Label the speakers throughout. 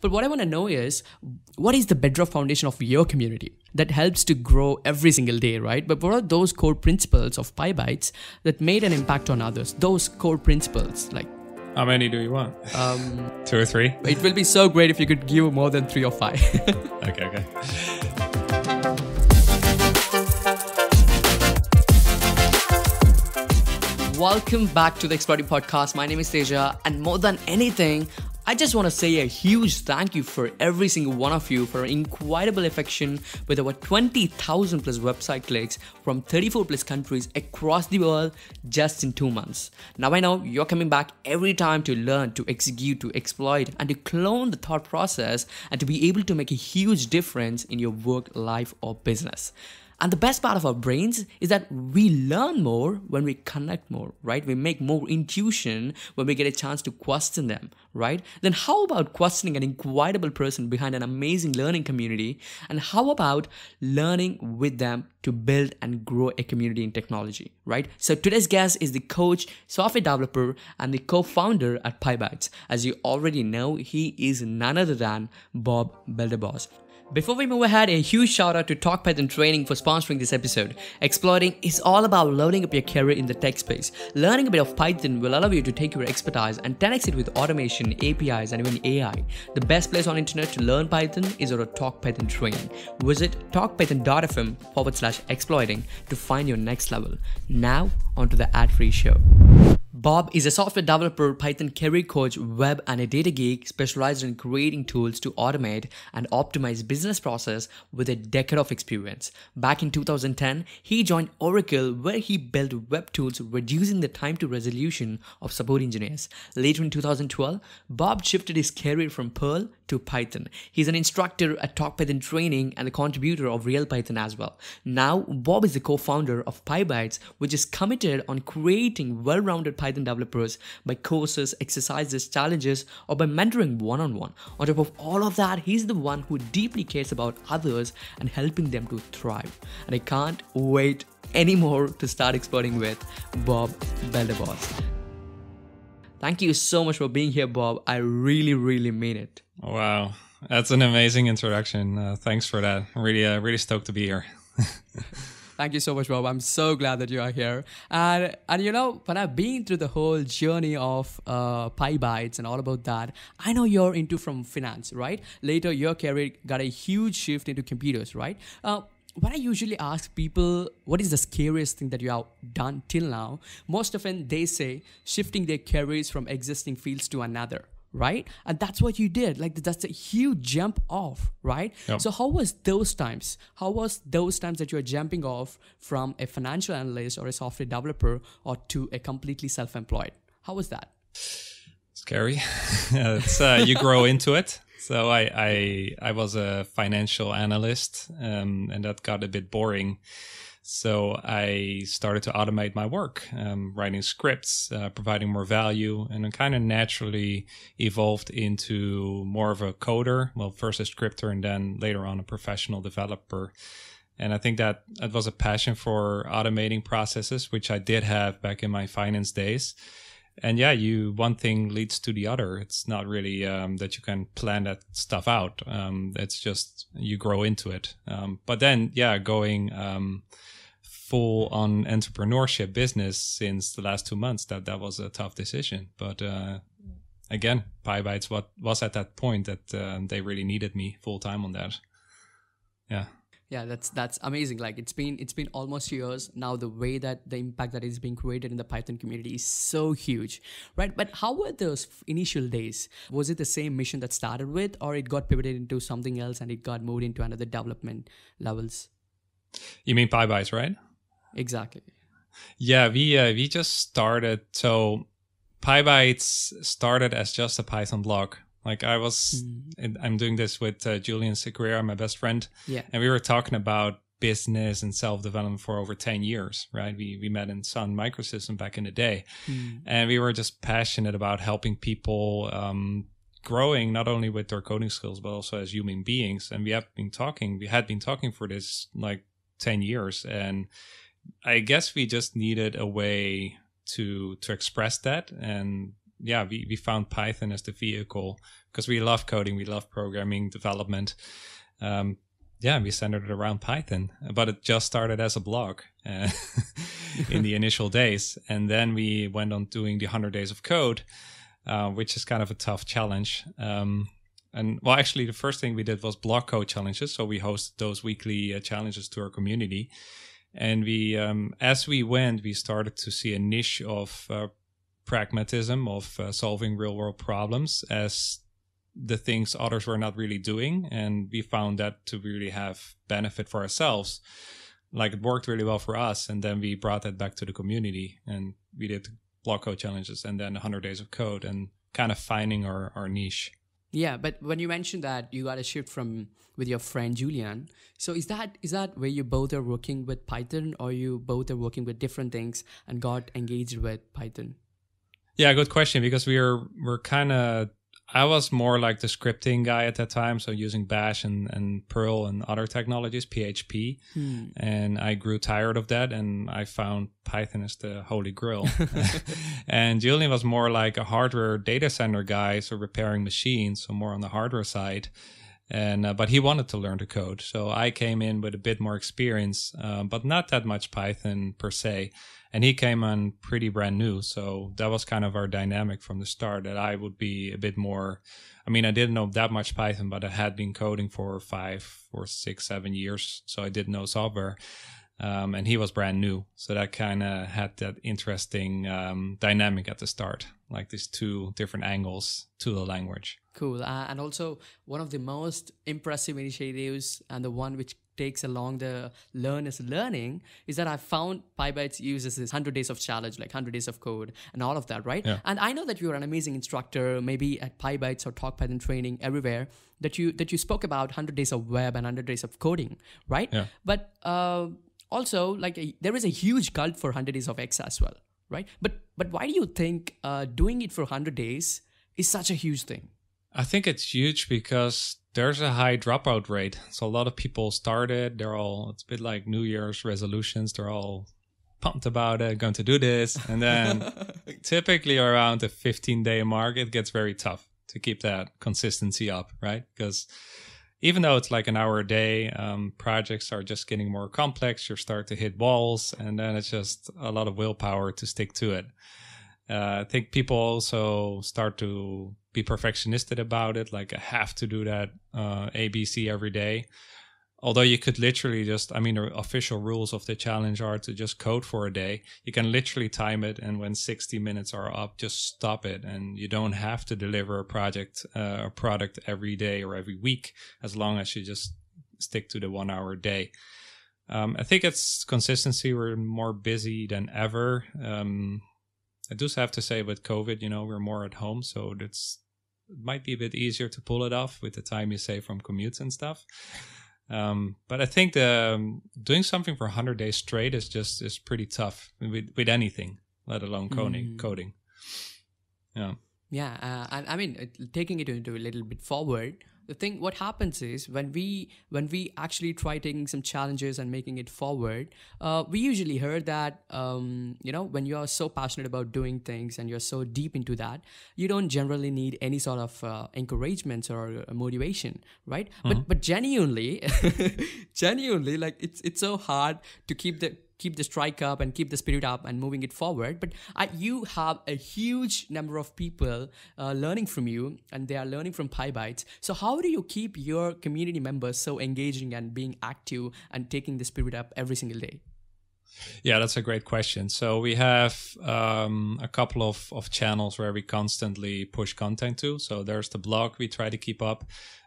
Speaker 1: But what I want to know is what is the bedrock foundation of your community that helps to grow every single day, right? But what are those core principles of PyBites that made an impact on others? Those core principles, like
Speaker 2: How many do you want?
Speaker 1: um,
Speaker 2: Two or three?
Speaker 1: it will be so great if you could give more than three or five.
Speaker 2: Okay, okay.
Speaker 1: Welcome back to the Exploiting Podcast. My name is Teja, and more than anything, I just want to say a huge thank you for every single one of you for incredible affection with over 20,000 plus website clicks from 34 plus countries across the world just in two months. Now I know you're coming back every time to learn, to execute, to exploit, and to clone the thought process and to be able to make a huge difference in your work, life, or business. And the best part of our brains is that we learn more when we connect more, right? We make more intuition when we get a chance to question them, right? Then how about questioning an incredible person behind an amazing learning community? And how about learning with them to build and grow a community in technology, right? So today's guest is the coach, software developer, and the co-founder at PyBites. As you already know, he is none other than Bob Belderbos. Before we move ahead, a huge shout out to Talk Python Training for sponsoring this episode. Exploiting is all about loading up your career in the tech space. Learning a bit of Python will allow you to take your expertise and 10x it with automation, APIs, and even AI. The best place on internet to learn Python is our Talk Python Training. Visit talkpython.fm forward slash exploiting to find your next level. Now, onto the ad free show. Bob is a software developer, Python career coach, web, and a data geek specialized in creating tools to automate and optimize business process with a decade of experience. Back in 2010, he joined Oracle where he built web tools reducing the time to resolution of support engineers. Later in 2012, Bob shifted his career from Perl to Python. He's an instructor at Talk Python Training and a contributor of Real Python as well. Now, Bob is the co-founder of PyBites, which is committed on creating well-rounded Python developers by courses, exercises, challenges, or by mentoring one-on-one. On top of all of that, he's the one who deeply cares about others and helping them to thrive. And I can't wait anymore to start exploring with Bob Belderbos. Thank you so much for being here, Bob. I really, really mean it.
Speaker 2: Wow. That's an amazing introduction. Uh, thanks for that. I'm really, uh, really stoked to be here.
Speaker 1: Thank you so much, Bob. I'm so glad that you are here. And and you know, when I've been through the whole journey of uh, PyBites and all about that, I know you're into from finance, right? Later, your career got a huge shift into computers, right? Uh, when I usually ask people what is the scariest thing that you have done till now, most often they say shifting their careers from existing fields to another right and that's what you did like that's a huge jump off right
Speaker 2: Yep.
Speaker 1: so how was those times how was those times that you were jumping off from a financial analyst or a software developer or to a completely self-employed how was that
Speaker 2: Scary. it's, uh, you grow into it. So I, I, I was a financial analyst, um, and that got a bit boring. So I started to automate my work, um, writing scripts, uh, providing more value, and I kind of naturally evolved into more of a coder. Well, first a scripter, and then later on a professional developer. And I think that that was a passion for automating processes, which I did have back in my finance days. And yeah, you one thing leads to the other. It's not really um, that you can plan that stuff out. Um, it's just you grow into it. Um, but then, yeah, going um, full on entrepreneurship business since the last two months, that that was a tough decision. But uh, again, PyBites what was at that point that uh, they really needed me full time on that. Yeah.
Speaker 1: yeah that's that's amazing like it's been it's been almost years now the way that the impact that is being created in the python community is so huge right but how were those initial days was it the same mission that started with or it got pivoted into something else and it got moved into another development levels
Speaker 2: You mean PyBites, right?
Speaker 1: Exactly
Speaker 2: Yeah, we uh, we just started. So PyBites started as just a Python blog. Like I was, and I'm doing this with uh, Julian Sequeira, my best friend,
Speaker 1: yeah
Speaker 2: and we were talking about business and self development for over ten years. Right? We we met in Sun Microsystem back in the day, and we were just passionate about helping people. Um, growing not only with their coding skills but also as human beings and we have been talking we had been talking for this like 10 years and I guess we just needed a way to to express that and yeah, we, we found Python as the vehicle because we love coding, we love programming, development. Um, yeah, we centered it around Python, but it just started as a blog uh, in the initial days. And then we went on doing the 100 days of code, uh, which is kind of a tough challenge. Um, and well, actually, the first thing we did was blog code challenges. So we hosted those weekly uh, challenges to our community. And we, um, as we went, we started to see a niche of uh, pragmatism, of uh, solving real world problems as the things others were not really doing. And we found that to really have benefit for ourselves. Like it worked really well for us. And then we brought that back to the community and we did blog code challenges and then 100 days of code and kind of finding our, our niche.
Speaker 3: Yeah, but when you mentioned that you got a shift from with your friend Julian, so is that is that where you both are working with Python, or you both are working with different things and got engaged with Python?
Speaker 2: Yeah, good question because we are we're kind of I was more like the scripting guy at that time, so using Bash and, and Perl and other technologies, PHP. Hmm. And I grew tired of that and I found Python as the holy grail. and Julian was more like a hardware data center guy, so repairing machines, so more on the hardware side. And uh, but he wanted to learn to code, so I came in with a bit more experience, uh, but not that much Python per se and he came on pretty brand new so that was kind of our dynamic from the start that i would be a bit more i mean i didn't know that much python but i had been coding for five or six seven years so i did know software. Um, and he was brand new so that kind of had that interesting um, dynamic at the start like these two different angles to the language
Speaker 3: cool uh, and also one of the most impressive initiatives and the one which takes along the learners learning is that I found PyBites uses this 100 days of challenge, like 100 days of code and all of that, right? Yeah. And I know that you're an amazing instructor, maybe at PyBites or Talk Python training everywhere, that you that you spoke about 100 days of web and 100 days of coding, right? Yeah. But uh, also, like a, there is a huge cult for 100 days of X as well, right? But but why do you think uh, doing it for 100 days is such a huge thing?
Speaker 2: I think it's huge because there's a high dropout rate. So a lot of people started, they're all, it's a bit like New Year's resolutions. They're all pumped about it, going to do this. And then typically around the 15 day mark, it gets very tough to keep that consistency up, right? Because even though it's like an hour a day, um, projects are just getting more complex. You start to hit walls, and then it's just a lot of willpower to stick to it. Uh, I think people also start to be perfectionistic about it. Like I have to do that uh, ABC every day. Although you could literally just, I mean, the official rules of the challenge are to just code for a day. You can literally time it, and when 60 minutes are up, just stop it. And you don't have to deliver a project, uh, a product every day or every week, as long as you just stick to the one hour day. Um, I think it's consistency. We're more busy than ever. Um, I do have to say with COVID, you know, we're more at home, so it's it might be a bit easier to pull it off with the time you save from commutes and stuff. Um, but I think the um, doing something for 100 days straight is just is pretty tough with, with anything, let alone coding. Mm. Coding. Yeah.
Speaker 3: Yeah, uh, and I mean, taking it into a little bit forward, the thing what happens is when we when we actually try taking some challenges and making it forward uh, we usually heard that um, you know when you're so passionate about doing things and you're so deep into that you don't generally need any sort of uh, encouragement or uh, motivation right mm-hmm. but but genuinely genuinely like it's it's so hard to keep the keep the strike up and keep the spirit up and moving it forward. But I, you have a huge number of people uh, learning from you, and they are learning from PyBites. So how do you keep your community members so engaging and being active and taking the spirit up every single day?
Speaker 2: Yeah, that's a great question. So we have um, a couple of, of channels where we constantly push content to. So there's the blog we try to keep up.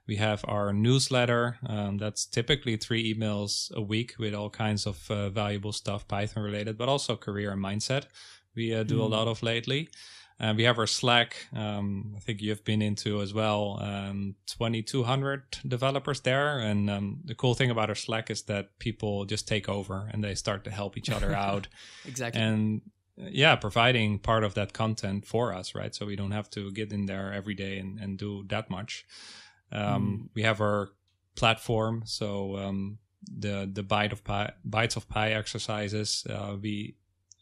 Speaker 2: We have our newsletter. Um, that's typically three emails a week with all kinds of uh, valuable stuff, Python related, but also career and mindset. We uh, do mm. a lot of lately. Uh, we have our Slack. Um, I think you've been into as well. Um, 2,200 developers there, and um, the cool thing about our Slack is that people just take over and they start to help each other out.
Speaker 3: exactly.
Speaker 2: And yeah, providing part of that content for us, right? So we don't have to get in there every day and, and do that much. Um, mm. We have our platform, so um, the the bite of pie, bites of pie exercises. Uh, we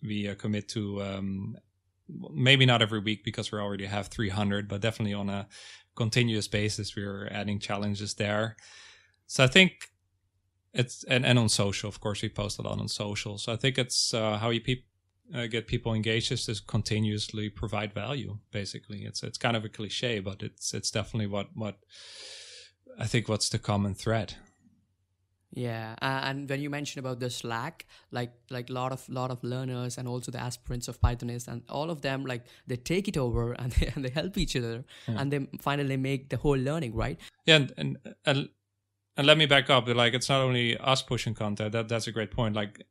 Speaker 2: we uh, commit to um, maybe not every week because we already have 300, but definitely on a continuous basis, we're adding challenges there. So I think it's and, and on social, of course, we post a lot on social. So I think it's uh, how you pe- uh, get people engaged is to continuously provide value. Basically, it's it's kind of a cliche, but it's it's definitely what what I think what's the common thread.
Speaker 3: Yeah, uh, and when you mentioned about the Slack, like like lot of lot of learners and also the aspirants of Pythonists and all of them, like they take it over and they, and they help each other
Speaker 2: Yeah.
Speaker 3: and they finally make the whole learning right.
Speaker 2: Yeah, and, and and and let me back up. Like it's not only us pushing content. That that's a great point. Like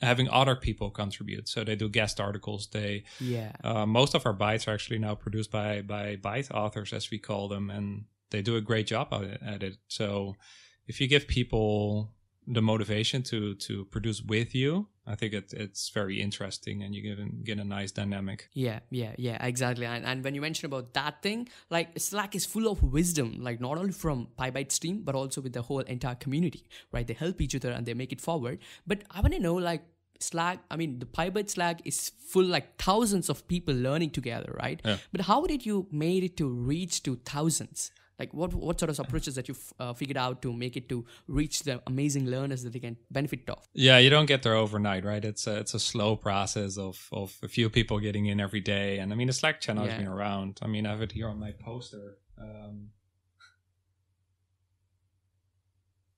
Speaker 2: having other people contribute. So they do guest articles. They
Speaker 3: Yeah,
Speaker 2: uh, most of our bytes are actually now produced by by byte authors, as we call them, and they do a great job at it. At it. So if you give people the motivation to to produce with you, I think it, it's very interesting, and you get get a nice dynamic.
Speaker 3: yeah, yeah, yeah, exactly. And and when you mentioned about that thing, like Slack is full of wisdom, like not only from PyBites team but also with the whole entire community, right? They help each other and they make it forward. But I want to know, like. Slack, I mean, the PyBite Slack is full like thousands of people learning together, right?
Speaker 2: Yeah.
Speaker 3: But how did you made it to reach to thousands? Like what what sort of approaches that you uh, figured out to make it to reach the amazing learners that they can benefit of?
Speaker 2: Yeah, you don't get there overnight, right? It's a, it's a slow process of of a few people getting in every day, and I mean the Slack channel
Speaker 3: Yeah.
Speaker 2: has been around. I mean, I have it here on my poster. Um,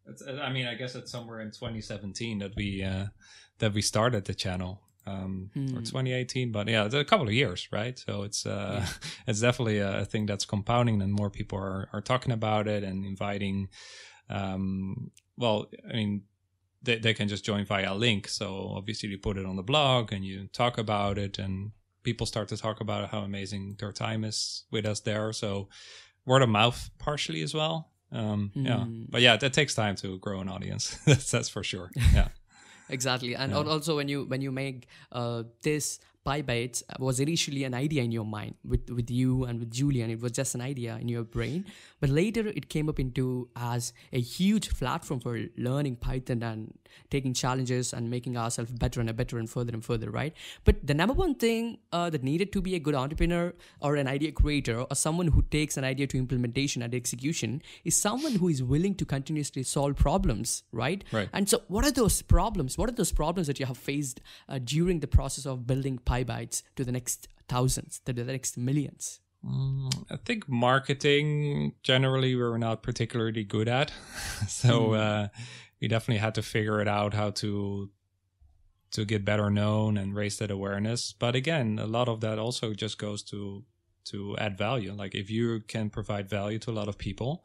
Speaker 2: it's, I mean, I guess it's somewhere in 2017 that we uh, that we started the channel, um, or
Speaker 3: Hmm.
Speaker 2: 2018. But yeah, it's a couple of years, right? So it's uh, it's definitely a thing that's compounding, and more people are are talking about it and inviting. Um, well, I mean, they, they can just join via a link. So obviously you put it on the blog and you talk about it and people start to talk about how amazing their time is with us there. So word of mouth partially as well. Um, Yeah.
Speaker 3: Hmm.
Speaker 2: But yeah, that takes time to grow an audience. that's, that's for sure. Yeah.
Speaker 3: Exactly and
Speaker 2: Yeah.
Speaker 3: also when you when you make uh, this PyBites uh, was initially an idea in your mind with with you and with Julian it was just an idea in your brain but later it came up into as a huge platform for learning Python and taking challenges and making ourselves better and better and further and further right but the number one thing uh, that needed to be a good entrepreneur or an idea creator or someone who takes an idea to implementation and execution is someone who is willing to continuously solve problems right
Speaker 2: Right.
Speaker 3: and so, what are those problems? What are those problems that you have faced uh, during the process of building PyBites to the next thousands, to the next millions?
Speaker 2: Mm, I think marketing generally we're not particularly good at. so uh, we definitely had to figure it out how to to get better known and raise that awareness. But again, a lot of that also just goes to to add value. Like if you can provide value to a lot of people,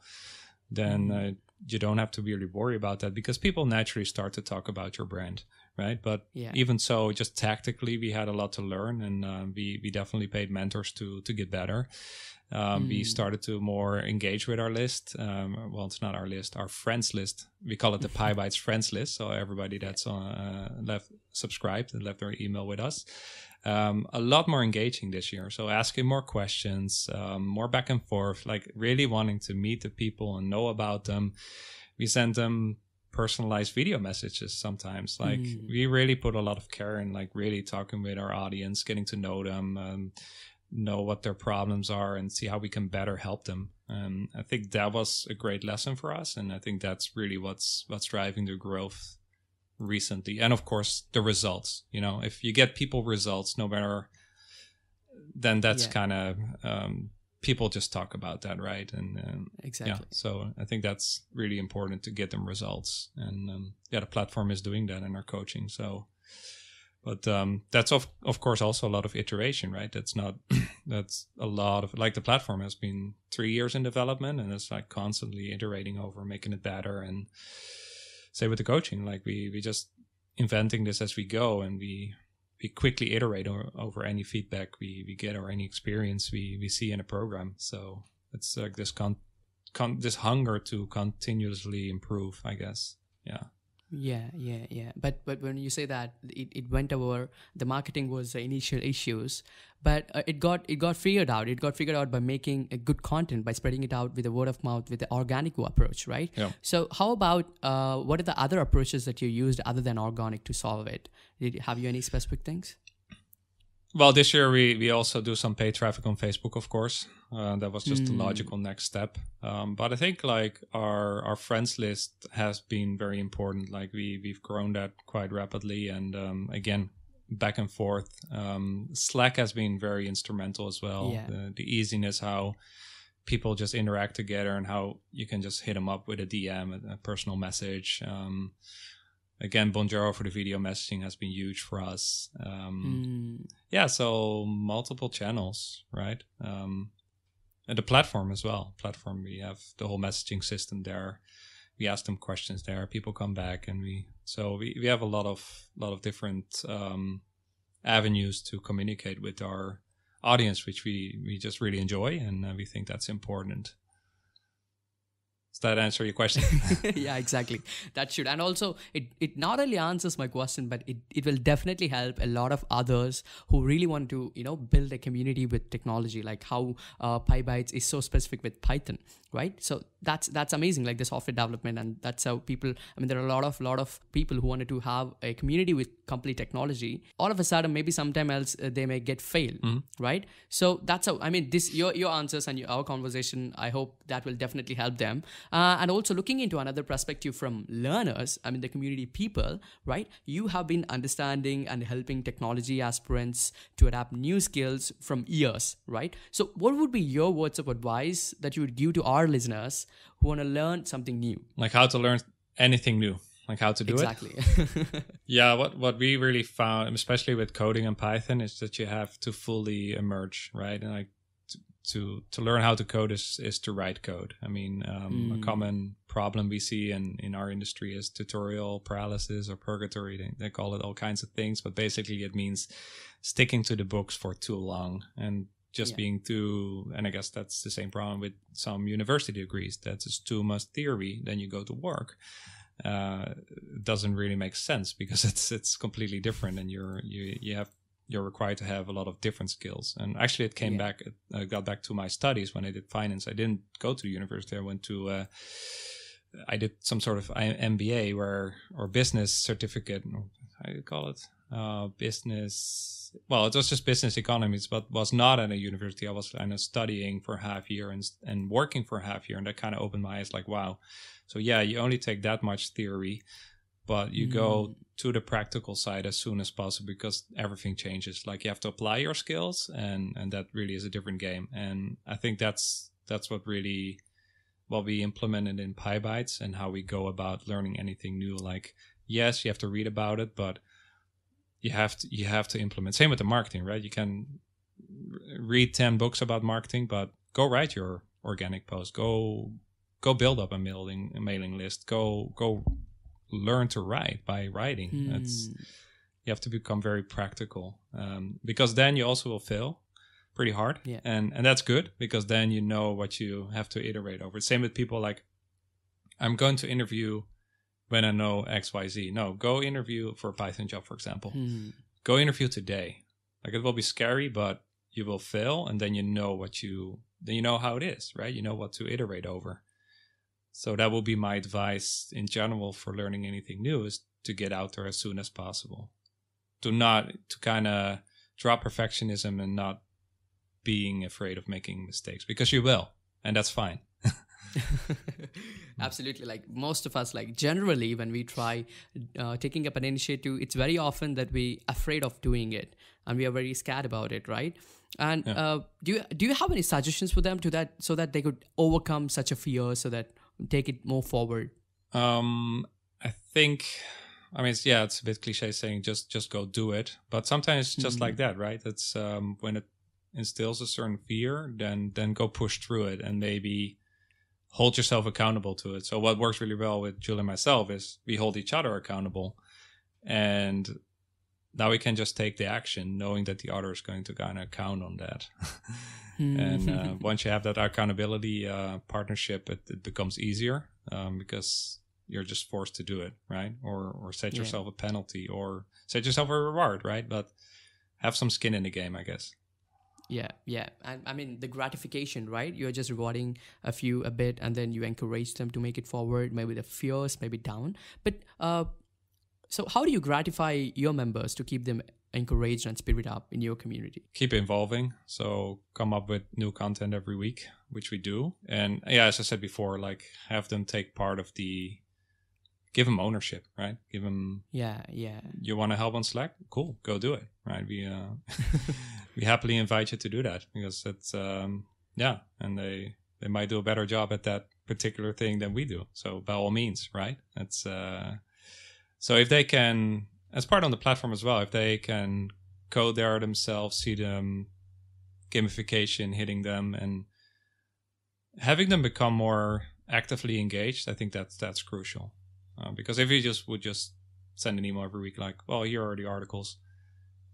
Speaker 2: then uh, you don't have to really worry about that because people naturally start to talk about your brand, right? But
Speaker 3: Yeah.
Speaker 2: even so, just tactically, we had a lot to learn, and uh, we we definitely paid mentors to to get better. Um, We
Speaker 3: Mm.
Speaker 2: started to more engage with our list. Um, well, it's not our list, our friends list. We call it the PyBites friends list. So everybody that's on, uh, left subscribed and left their email with us. Um, a lot more engaging this year. So asking more questions, um, more back and forth, like really wanting to meet the people and know about them. We sent them personalized video messages sometimes. Like
Speaker 3: Mm.
Speaker 2: we really put a lot of care in like really talking with our audience, getting to know them, um, know what their problems are and see how we can better help them. Um, I think that was a great lesson for us, and I think that's really what's what's driving the growth recently. And of course, the results. You know, if you get people results, no matter, then that's
Speaker 3: Yeah.
Speaker 2: kind of um, people just talk about that, right? And um,
Speaker 3: Exactly.
Speaker 2: yeah, so I think that's really important to get them results, and um, yeah, the platform is doing that in our coaching. So, but um, that's of of course also a lot of iteration, right? That's not that's a lot of like the platform has been three years in development, and it's like constantly iterating over, making it better, and say with the coaching, like we we just inventing this as we go, and we we quickly iterate o- over any feedback we, we get or any experience we, we see in a program. So it's like this con, con this hunger to continuously improve, I guess. Yeah.
Speaker 3: Yeah, yeah, yeah. But but when you say that it, it went over, the marketing was the initial issues, but uh, it got it got figured out. It got figured out by making a good content, by spreading it out with a word of mouth, with the organic approach, right?
Speaker 2: Yeah.
Speaker 3: So how about uh, what are the other approaches that you used other than organic to solve it? Did have you any specific things?
Speaker 2: Well, this year we we also do some paid traffic on Facebook, of course. Uh, that was just mm. the hmm. logical next step. Um, but I think like our our friends list has been very important. Like we we've grown that quite rapidly, and um, again back and forth. Um, Slack has been very instrumental as well. Yeah. The, the, easiness how people just interact together and how you can just hit them up with a DM, a, a personal message. Um, again, Bonjoro for the video messaging has been huge for us. Um, mm. Yeah, so multiple channels, right? Um, and the platform as well. Platform, we have the whole messaging system there. We ask them questions there. People come back, and we so we, we have a lot of lot of different um, avenues to communicate with our audience, which we we just really enjoy, and uh, we think that's important. Does that answer your question?
Speaker 3: yeah, exactly. That should. And also, it, it not only answers my question, but it, it will definitely help a lot of others who really want to, you know, build a community with technology, like how uh, PyBites is so specific with Python right so that's that's amazing like the software development and that's how people i mean there are a lot of lot of people who wanted to have a community with complete technology. All of a sudden maybe sometime else uh, they may get fail mm-hmm. right? So that's how i mean this your your answers and your, our conversation i hope that will definitely help them. Uh, and also looking into another perspective from learners i mean the community people right? You have been understanding and helping technology aspirants to adapt new skills from years right? So what would be your words of advice that you would give to our our listeners who want to learn something new.
Speaker 2: Like how to learn anything new, like how to do
Speaker 3: exactly.
Speaker 2: it. Exactly. yeah, what what we really found, especially with coding and Python, is that you have to fully emerge, right? And like to to learn how to code is is to write code. I mean, um, mm. a common problem we see in in our industry is tutorial paralysis or purgatory. They, they call it all kinds of things, but basically it means sticking to the books for too long and just yeah. being too and i guess that's the same problem with some university degrees that's just too much theory then you go to work. Uh, doesn't really make sense because it's it's completely different and you're you you have you're required to have a lot of different skills. And actually it came yeah. back I got back to my studies when i did finance. I didn't go to university. I went to uh, i did some sort of mba where or business certificate how do you call it uh, business. Well, it was just business economics, but was not at a university. I was kind of studying for half year and and working for half year, and that kind of opened my eyes. Like, wow, so yeah, you only take that much theory, but you mm. go to the practical side as soon as possible because everything changes. Like you have to apply your skills, and and that really is a different game. And I think that's that's what really what we implemented in PyBites and how we go about learning anything new. Like, yes, you have to read about it, but you have to you have to implement. Same with the marketing, right? You can read ten books about marketing, but go write your organic post. Go go build up a mailing a mailing list. Go go learn to write by writing. Mm. That's you have to become very practical um, because then you also will fail pretty hard
Speaker 3: yeah.
Speaker 2: and and that's good because then you know what you have to iterate over same with people like i'm going to interview when I know XYZ. No, go interview for a Python job, for example. Hmm. Go interview today. Like it will be scary, but you will fail and then you know what you then you know how it is, right? You know what to iterate over. So that will be my advice in general for learning anything new is to get out there as soon as possible. To not to kind of drop perfectionism and not being afraid of making mistakes because you will, and that's fine.
Speaker 3: absolutely like most of us like generally when we try uh, taking up an initiative it's very often that we are afraid of doing it and we are very scared about it right and yeah. uh, do you do you have any suggestions for them to that so that they could overcome such a fear so that take it more forward
Speaker 2: um i think I mean, it's, yeah, it's a bit cliche saying just just go do it, but sometimes just mm-hmm. like that, right? That's um, when it instills a certain fear, then then go push through it, and maybe hold yourself accountable to it. So what works really well with Julian and myself is we hold each other accountable, and now we can just take the action, knowing that the other is going to kind of count on that. and uh, once you have that accountability uh, partnership, it, it, becomes easier um, because you're just forced to do it, right? Or or set yourself yeah. a penalty, or set yourself a reward, right? But have some skin in the game, I guess
Speaker 3: yeah yeah. And i mean the gratification right? You're just rewarding a few a bit and then you encourage them to make it forward maybe the fears maybe down. But uh so how do you gratify your members to keep them encouraged and spirit up in your community?
Speaker 2: keep evolving. So come up with new content every week which we do. And yeah as i said before like have them take part of the give them ownership right? Give them
Speaker 3: Yeah, yeah.
Speaker 2: you want to help on slack? Cool go do it right? We uh we happily invite you to do that because it's um yeah and they they might do a better job at that particular thing than we do. So by all means right? That's uh so if they can as part on the platform as well if they can code there themselves see them gamification hitting them and having them become more actively engaged i think that's that's crucial uh, because if you just would just send an email every week like well here are the articles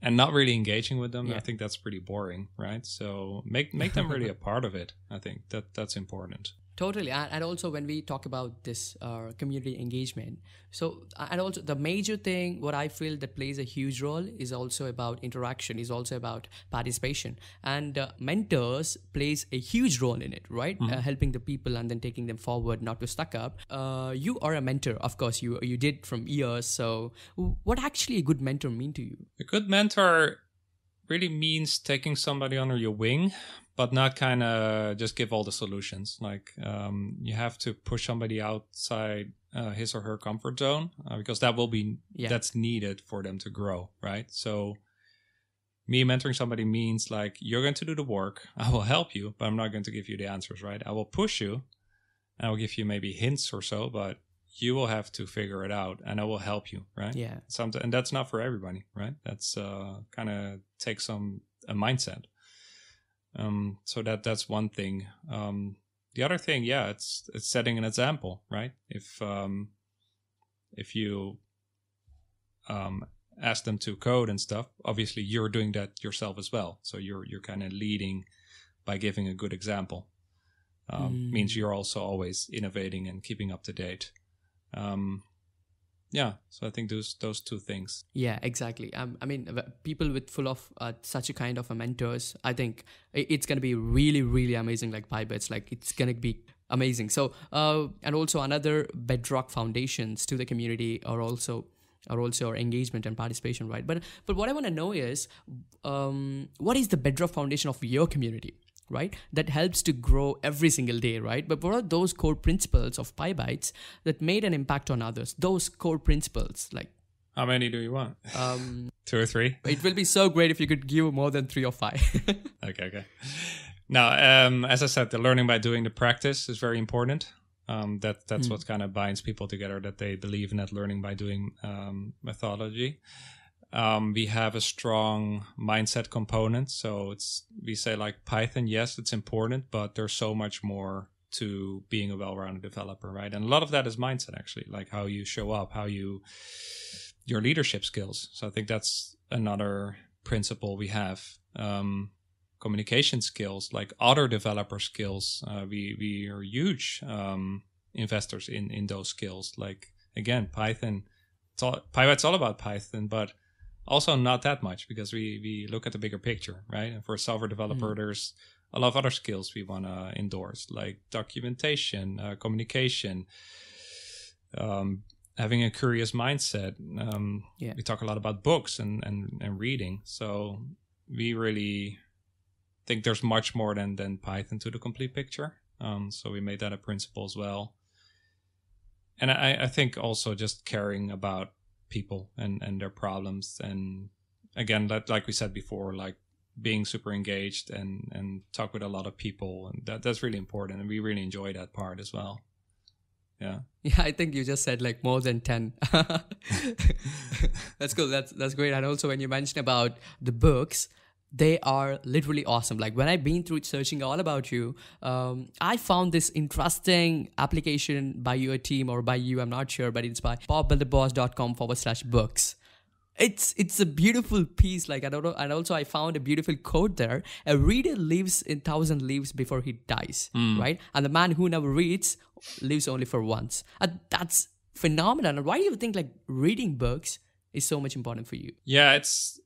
Speaker 2: and not really engaging with them
Speaker 3: Yeah.
Speaker 2: i think that's pretty boring right? So make make them really a part of it i think. That that's important
Speaker 3: Totally, and, also when we talk about this uh, community engagement, so and also the major thing what I feel that plays a huge role is also about interaction, is also about participation, and uh, mentors plays a huge role in it, right? Uh, helping the people and then taking them forward, not to stuck up. Uh, you are a mentor, of course. You you did from years. So, what actually a good mentor mean to you?
Speaker 2: A good mentor really means taking somebody under your wing, but not kind of just give all the solutions. Like um, you have to push somebody outside uh, his or her comfort zone uh, because that will be
Speaker 3: Yeah.
Speaker 2: that's needed for them to grow, right? So me mentoring somebody means like you're going to do the work. I will help you, but I'm not going to give you the answers, right? I will push you. And I will give you maybe hints or so, but you will have to figure it out, and I will help you, right?
Speaker 3: Yeah,
Speaker 2: something and that's not for everybody right that's uh kind of take some a mindset um so that that's one thing. Um the other thing yeah it's it's setting an example right? If um if you um ask them to code and stuff obviously you're doing that yourself as well. So you're you're kind of leading by giving a good example. Um,
Speaker 3: Mm.
Speaker 2: means you're also always innovating and keeping up to date. Um yeah so i think those those two things
Speaker 3: Yeah, exactly. Um, I mean, people with full of uh, such a kind of a mentors, I think it's gonna be really, really amazing. Like PyBites, like it's gonna be amazing. So, uh, and also another bedrock foundations to the community are also are also our engagement and participation, right? But but what I want to know is, um, what is the bedrock foundation of your community? Right, that helps to grow every single day, right? But what are those core principles of PyBites that made an impact on others? Those core principles, like
Speaker 2: how many do you want?
Speaker 3: um,
Speaker 2: two or three?
Speaker 3: It will be so great if you could give more than three or five.
Speaker 2: okay okay. Now um as i said the learning by doing the practice is very important. Um that that's what kind of binds people together that they believe in that learning by doing um methodology um, we have a strong mindset component. So it's we say like Python, yes, it's important, but there's so much more to being a well-rounded developer, right? And a lot of that is mindset, actually, like how you show up, how you your leadership skills. So I think that's another principle we have. Um, communication skills, like other developer skills, uh, we we are huge um, investors in in those skills. Like again, Python. It's all, all about Python, but also not that much because we we look at the bigger picture, right? And for a software developer, there's a lot of other skills we want to endorse, like documentation, uh, communication, um, having a curious mindset. Um,
Speaker 3: Yeah.
Speaker 2: We talk a lot about books and, and, and reading, so we really think there's much more than than Python to the complete picture. Um, so we made that a principle as well. And I, I think also just caring about people and, and their problems and again like, like we said before like being super engaged and and talk with a lot of people and that that's really important and we really enjoy that part as well yeah
Speaker 3: yeah, I think you just said like more than ten. that's cool. That's that's great. And also when you mentioned about the books, they are literally awesome. Like when I've been through searching all about you, um, I found this interesting application by your team or by you. I'm not sure, but it's by bobbelderbos.com forward slash books. It's it's a beautiful piece. Like I don't know, and also I found a beautiful quote there. A reader lives in thousand lives before he dies, right? And the man who never reads lives only for once. And that's phenomenal. And why do you think like reading books is so much important for you?
Speaker 2: yeah it's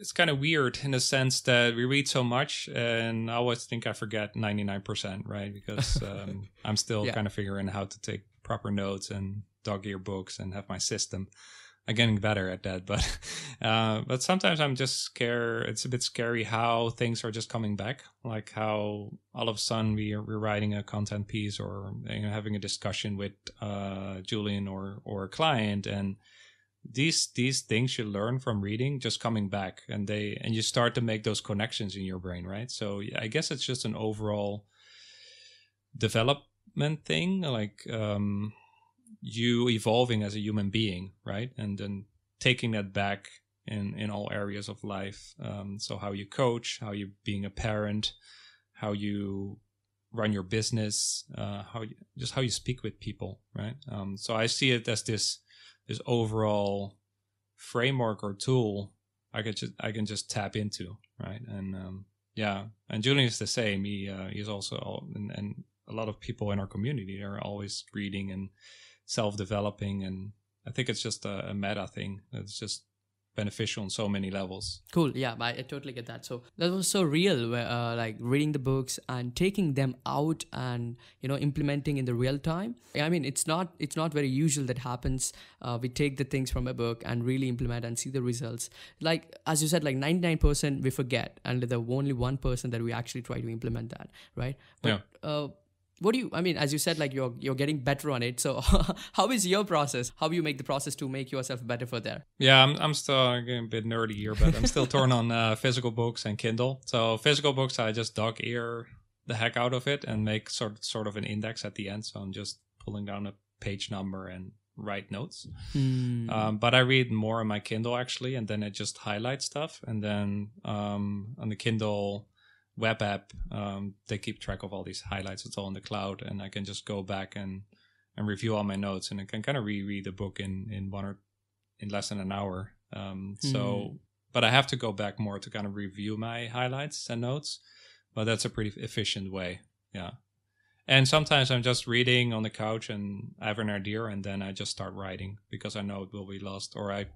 Speaker 2: it's kind of weird in the sense that we read so much and i always think i forget 99% right because um, i'm still
Speaker 3: Yeah.
Speaker 2: kind of figuring how to take proper notes and dog ear books and have my system I'm getting better at that, but uh, but sometimes I'm just scared. It's a bit scary how things are just coming back, like how all of a sudden we are, we're writing a content piece or you know, having a discussion with uh, Julian or or a client, and these these things you learn from reading just coming back, and they and you start to make those connections in your brain, right? So I guess it's just an overall development thing, like. Um, you evolving as a human being, right? And then taking that back in in all areas of life. Um, so how you coach, how you being a parent, how you run your business, uh, how you, just how you speak with people, right? Um, so I see it as this this overall framework or tool I can just I can just tap into, right? And um, yeah, and Julian is the same. He uh, he's also and, and a lot of people in our community are always reading and self-developing and i think it's just a, a meta thing it's just beneficial on so many levels.
Speaker 3: Cool. Yeah I, I totally get that. So that was so real uh, like reading the books and taking them out and you know implementing in the real time. I mean it's not it's not very usual that happens uh, we take the things from a book and really implement and see the results. Like as you said like 99% we forget and the only 1% person that we actually try to implement that right?
Speaker 2: But, yeah.
Speaker 3: Uh, what do you i mean as you said like you're you're getting better on it. So how is your process? How do you make the process to make yourself better for there
Speaker 2: yeah i'm, I'm still getting a bit nerdy here but i'm still torn on uh, physical books and kindle. So physical books i just dog ear the heck out of it and make sort sort of an index at the end. So i'm just pulling down a page number and write notes.
Speaker 3: Hmm.
Speaker 2: um, but i read more on my kindle actually and then i just highlight stuff. And then um, on the kindle web app, um, they keep track of all these highlights. It's all in the cloud, and I can just go back and and review all my notes, and I can kind of reread the book in in one or in less than an hour. Um, mm. So, hmm. but I have to go back more to kind of review my highlights and notes. But that's a pretty efficient way. Yeah. And sometimes I'm just reading on the couch and I have an idea, and then I just start writing because I know it will be lost, or I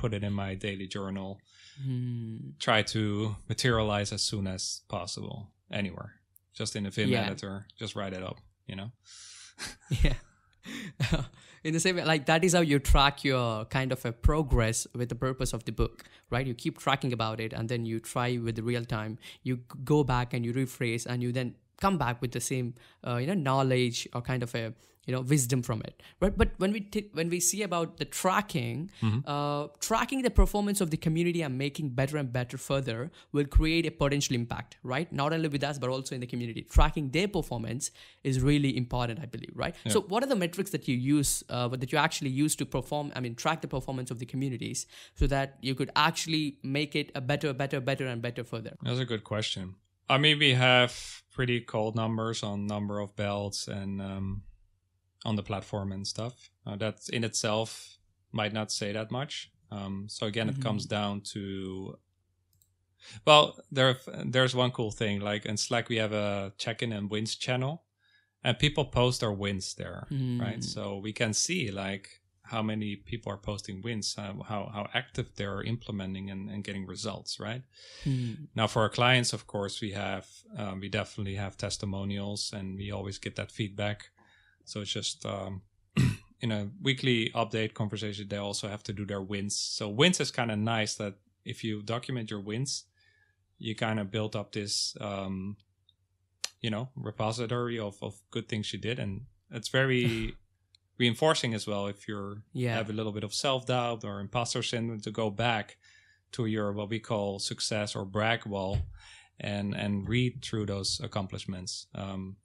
Speaker 2: put it in my daily journal
Speaker 3: Hmm.
Speaker 2: Try to materialize as soon as possible anywhere. Just in a Vim yeah. editor, just write it up, you know?
Speaker 3: yeah. in the same way, like that is how you track your kind of a progress with the purpose of the book, right? You keep tracking about it and then you try with the real time. You go back and you rephrase and you then come back with the same, uh, you know, knowledge or kind of a you know wisdom from it. Right but when we t- when we see about the tracking
Speaker 2: mm-hmm.
Speaker 3: uh, tracking the performance of the community and making better and better further will create a potential impact right? Not only with us but also in the community. Tracking their performance is really important i believe right?
Speaker 2: Yeah.
Speaker 3: so what are the metrics that you use uh, that you actually use to perform i mean track the performance of the communities so that you could actually make it a better better better and better further?
Speaker 2: That's a good question i mean we have pretty cold numbers on number of belts and um, on the platform and stuff. Uh, that in itself might not say that much. Um, so again, mm-hmm. it comes down to well, there there's one cool thing. Like in Slack, we have a check-in and wins channel, and people post their wins there,
Speaker 3: mm.
Speaker 2: right? So we can see like how many people are posting wins, uh, how how active they're implementing and, and getting results, right?
Speaker 3: Mm.
Speaker 2: Now for our clients, of course, we have um, we definitely have testimonials, and we always get that feedback. So it's just um, in a weekly update conversation, they also have to do their wins. So wins is kind of nice that if you document your wins, you kind of build up this, um, you know, repository of, of good things you did. And it's very reinforcing as well if you
Speaker 3: yeah.
Speaker 2: have a little bit of self doubt or imposter syndrome to go back to your what we call success or brag wall and and read through those accomplishments. Um,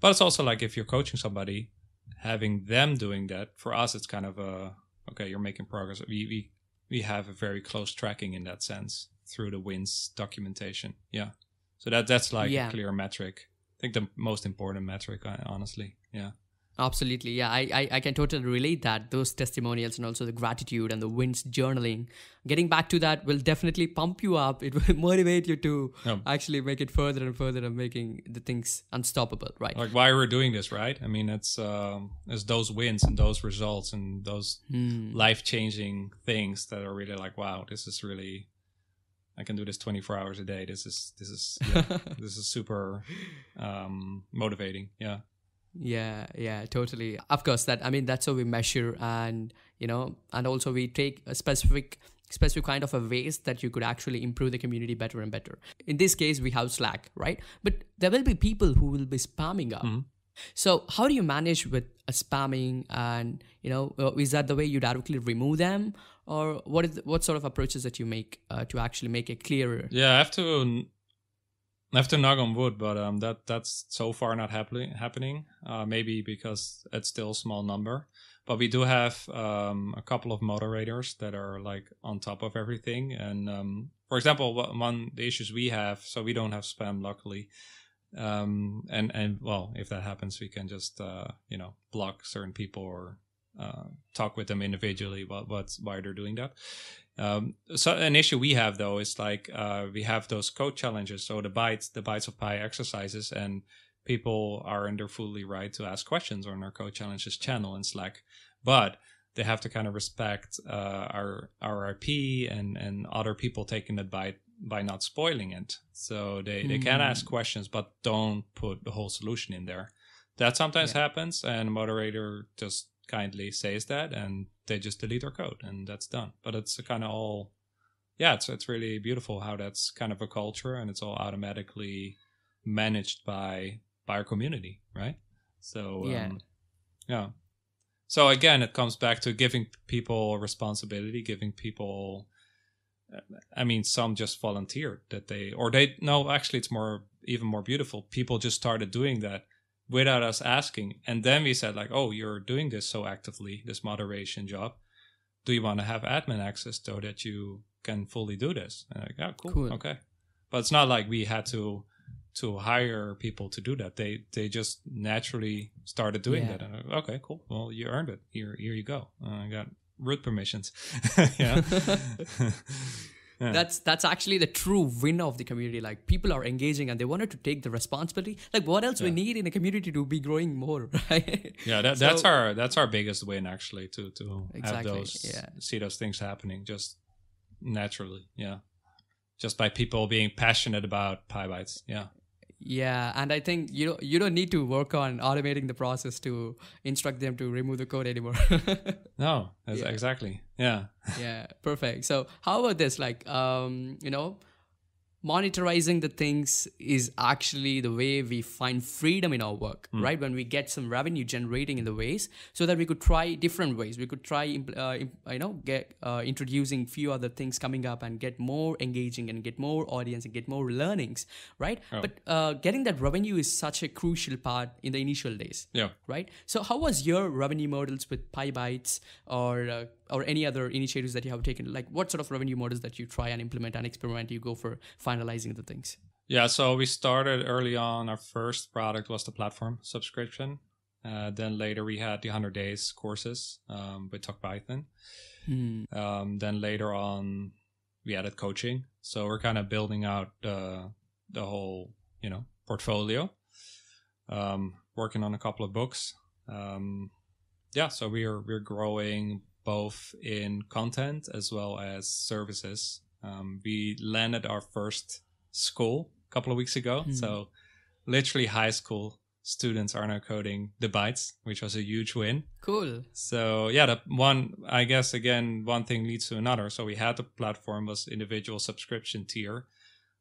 Speaker 2: but it's also like if you're coaching somebody, having them doing that for us, it's kind of a okay, you're making progress. We we we have a very close tracking in that sense through the wins documentation. Yeah, so that that's like yeah. a clear metric. I think the most important metric, honestly. Yeah.
Speaker 3: Absolutely. Yeah, I, I, I, can totally relate that. Those testimonials and also the gratitude and the wins journaling. Getting back to that will definitely pump you up. It will motivate you to
Speaker 2: yeah.
Speaker 3: actually make it further and further and making the things unstoppable, right?
Speaker 2: Like why we're doing this, right? I mean, it's um, it's those wins and those results and those
Speaker 3: hmm.
Speaker 2: life changing things that are really like, wow, this is really I can do this 24 hours a day. This is this is yeah, this is super um, motivating. Yeah.
Speaker 3: Yeah, yeah, totally. Of course, that I mean that's how we measure, and you know, and also we take a specific specific kind of a ways that you could actually improve the community better and better. In this case, we have Slack, right? But there will be people who will be spamming up. So how do you manage with a spamming, and you know, uh, is that the way you directly remove them, or what is what sort of approaches that you make uh, to actually make it clearer?
Speaker 2: Yeah, I have to have to knock on wood, but um, that that's so far not happening. Happening, uh, maybe because it's still a small number. But we do have um, a couple of moderators that are like on top of everything. And um, for example, one the issues we have, so we don't have spam, luckily. Um, and and well, if that happens, we can just uh, you know block certain people or uh, talk with them individually. What what's why they're doing that. Um, so an issue we have though is like uh, we have those code challenges, so the bytes, the Bites of Py exercises, and people are in their fully right to ask questions on our code challenges channel in Slack, but they have to kind of respect uh, our our IP and and other people taking that byte by not spoiling it. So they they can ask questions, but don't put the whole solution in there. That sometimes happens, and moderator just kindly says that, and they just delete our code, and that's done. But it's kind of all, yeah, it's it's really beautiful how that's kind of a culture, and it's all automatically managed by by our community, right? So
Speaker 3: Yeah.
Speaker 2: um, yeah. So again, it comes back to giving people responsibility, giving people. I mean, some just volunteered that they, or they. No, actually, it's more even more beautiful. People just started doing that without us asking, and then we said like, "Oh, you're doing this so actively, this moderation job. Do you want to have admin access so that you can fully do this?" And like, "Yeah, cool,
Speaker 3: Cool.
Speaker 2: okay." But it's not like we had to to hire people to do that. They they just naturally started doing
Speaker 3: Yeah.
Speaker 2: that. And, uh, okay, cool. Well, you earned it. Here here you go. Uh, I got root permissions. yeah. Yeah.
Speaker 3: That's that's actually the true win of the community. Like people are engaging and they wanted to take the responsibility. Like what else we need in a community to be growing more, right?
Speaker 2: yeah, that, that's our that's our biggest win actually to to have those
Speaker 3: yeah.
Speaker 2: see those things happening just naturally. Yeah. Just by people being passionate about PyBites. Yeah.
Speaker 3: Yeah, and I think you don't you don't need to work on automating the process to instruct them to remove the code anymore.
Speaker 2: No,
Speaker 3: Yeah.
Speaker 2: exactly. Yeah.
Speaker 3: yeah, perfect. So how about this? Like, um, you know, monetizing the things is actually the way we find freedom in our work, right? When we get some revenue generating in the ways, so that we could try different ways. We could try, uh, you know, get uh, introducing few other things coming up and get more engaging and get more audience and get more learnings, right? But uh, getting that revenue is such a crucial part in the initial days
Speaker 2: Yeah.
Speaker 3: right? So how was your revenue models with PyBites or uh, or any other initiatives that you have taken? Like what sort of revenue models that you try and implement and experiment? You go for finalizing the things.
Speaker 2: Yeah, so we started early on. Our first product was the platform subscription. Uh, then later we had the 100 days courses um, with Talk Python. Um, then later on, we added coaching. So we're kind of building out uh, the whole, you know, portfolio. Um, working on a couple of books. Um, yeah, so we're we're growing both in content as well as services. Um, we landed our first school a couple of weeks ago. So literally high school students are now coding the bytes, which was a huge win.
Speaker 3: Cool.
Speaker 2: So yeah, the one I guess again one thing leads to another. So we had the platform was individual subscription tier,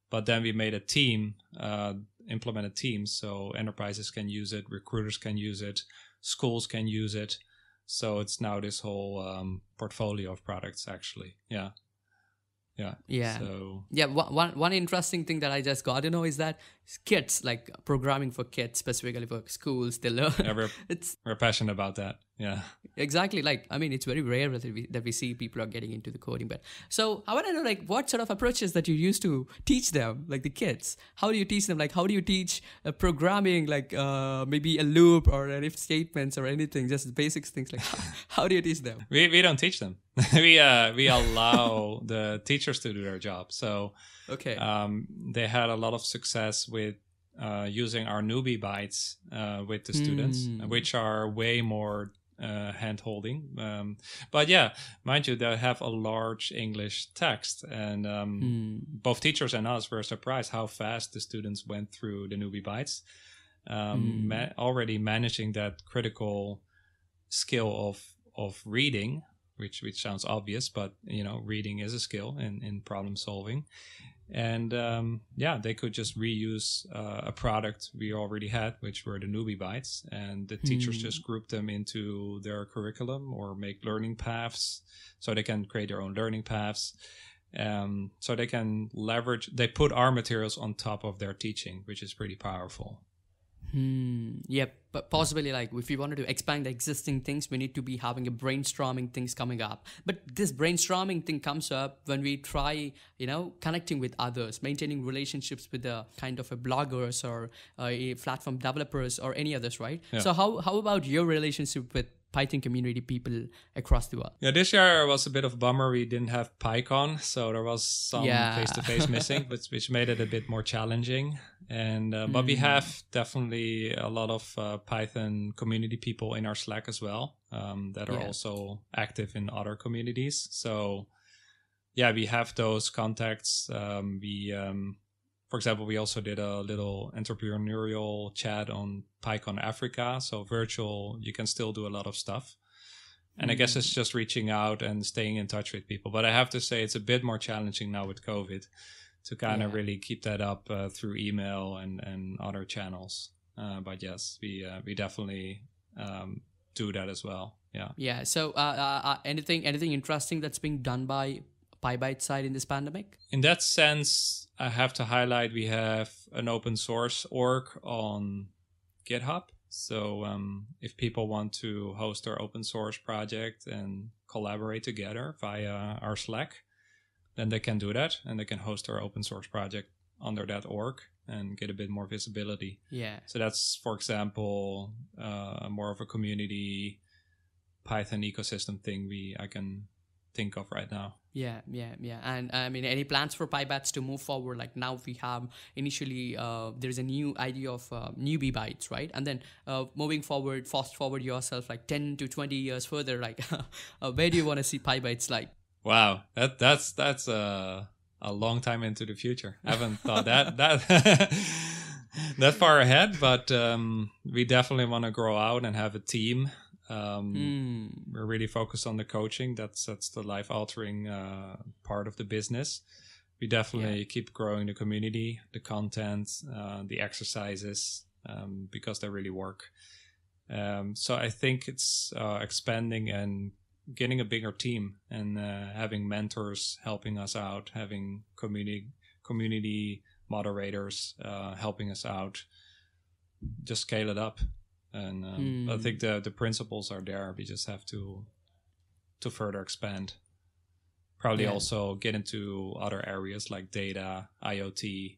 Speaker 2: but then we made a team, uh, implemented teams so enterprises can use it, recruiters can use it, schools can use it. So it's now this whole um, portfolio of products actually. Yeah, yeah,
Speaker 3: Yeah.
Speaker 2: So
Speaker 3: Yeah, one, one, interesting thing that I just got to know is that kids, like programming for kids, specifically for schools, they learn.
Speaker 2: yeah, we're
Speaker 3: it's
Speaker 2: we're passionate about that. Yeah.
Speaker 3: exactly like I mean, it's very rare that we, that we see people are getting into the coding. But so I want to know, like, what sort of approaches that you use to teach them, like the kids? How do you teach them? Like, how do you teach uh, programming, like uh, maybe a loop or an if statements or anything, just basic things? Like, how, how do you teach them?
Speaker 2: We we don't teach them. we uh we allow the teachers to do their job. So
Speaker 3: Okay.
Speaker 2: um, they had a lot of success with uh, using our newbie bytes uh, with the students,
Speaker 3: Hmm.
Speaker 2: which are way more uh, hand holding. Um, but yeah, mind you, they have a large English text, and um,
Speaker 3: Hmm.
Speaker 2: both teachers and us were surprised how fast the students went through the newbie bites. um, ma- already managing that critical skill of of reading, which which sounds obvious, but you know, reading is a skill in in problem solving. And um, yeah, they could just reuse uh, a product we already had, which were the newbie bites, and the teachers
Speaker 3: Hmm.
Speaker 2: just group them into their curriculum or make learning paths, so they can create their own learning paths. Um, so they can leverage. They put our materials on top of their teaching, which is pretty powerful.
Speaker 3: Hmm. Yep. But possibly, like, if we wanted to expand the existing things, we need to be having a brainstorming things coming up. But this brainstorming thing comes up when we try, you know, connecting with others, maintaining relationships with the kind of a bloggers or uh, a platform developers or any others, right?
Speaker 2: Yeah.
Speaker 3: So how how about your relationship with Python community people across the world?
Speaker 2: Yeah, this year was a bit of a bummer. We didn't have PyCon, so there was some
Speaker 3: Yeah.
Speaker 2: face to face missing, which which made it a bit more challenging. And uh, but we have definitely a lot of uh, Python community people in our Slack as well um, that are
Speaker 3: Yeah.
Speaker 2: also active in other communities. So yeah, we have those contacts. Um, we, um, for example, we also did a little entrepreneurial chat on PyCon Africa. So virtual, you can still do a lot of stuff. And I guess it's just reaching out and staying in touch with people. But I have to say, it's a bit more challenging now with COVID to kind of
Speaker 3: Yeah.
Speaker 2: really keep that up uh, through email and, and other channels. Uh, but yes, we uh, we definitely um, do that as well. Yeah.
Speaker 3: Yeah. So uh, uh, uh, anything anything interesting that's being done by PyBite side in this pandemic?
Speaker 2: in that sense, I have to highlight we have an open source org on GitHub. So um, if people want to host their open source project and collaborate together via our Slack, then they can do that and they can host their open source project under that org and get a bit more visibility.
Speaker 3: Yeah.
Speaker 2: So that's, for example, uh, more of a community Python ecosystem thing we I can think of right now.
Speaker 3: Yeah, yeah, yeah. And I mean, any plans for PyBites to move forward? Like now we have initially, uh, there's a new idea of uh, newbie bytes, right? And then uh, moving forward, fast forward yourself like 10 to 20 years further, like uh, where do you want to see PyBites like?
Speaker 2: Wow, that that's that's a a long time into the future. I haven't thought that that that far ahead, but um, we definitely want to grow out and have a team. Um,
Speaker 3: Hmm.
Speaker 2: We're really focused on the coaching. That's that's the life altering uh, part of the business. We definitely keep growing the community, the content, uh, the exercises um, because they really work. Um, so I think it's uh, expanding and getting a bigger team and uh, having mentors helping us out, having community community moderators uh, helping us out. Just scale it up, and um, I
Speaker 3: Hmm.
Speaker 2: think the the principles are there. We just have to to further expand. Probably
Speaker 3: Yeah.
Speaker 2: also get into other areas like data, IoT,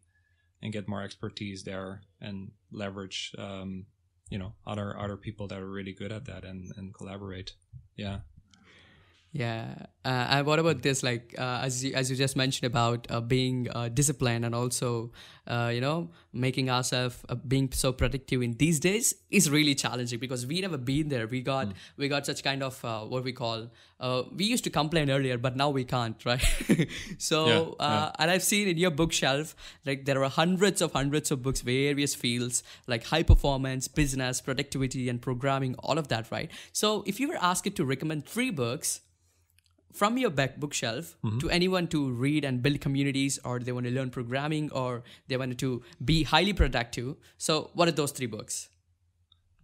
Speaker 2: and get more expertise there and leverage um, you know other other people that are really good at that and and collaborate yeah
Speaker 3: Yeah. Uh, and what about this? Like, uh, as you, as you just mentioned about uh, being uh, disciplined and also, uh, you know, making ourselves uh, being so productive in these days is really challenging because we never been there. We got we got such kind of uh, what we call. Uh, we used to complain earlier, but now we can't, right? so,
Speaker 2: Yeah,
Speaker 3: uh,
Speaker 2: yeah.
Speaker 3: and I've seen in your bookshelf, like there are hundreds of hundreds of books, various fields like high performance, business, productivity, and programming, all of that, right? So, if you were asked to recommend three books from your back bookshelf to anyone to read and build communities or they want to learn programming or they want to be highly productive. So what are those three books?